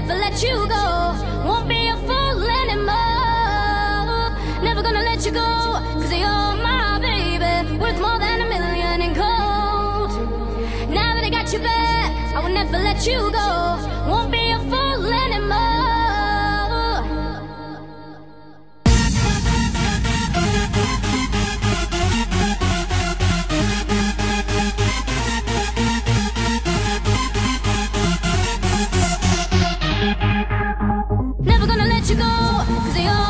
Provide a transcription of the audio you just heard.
never let you go. Won't be a fool anymore. Never gonna let you go, cause you're my baby. Worth more than a million in gold. Now that I got you back, I will never let you go. Won't be a fool let you go, cause you're my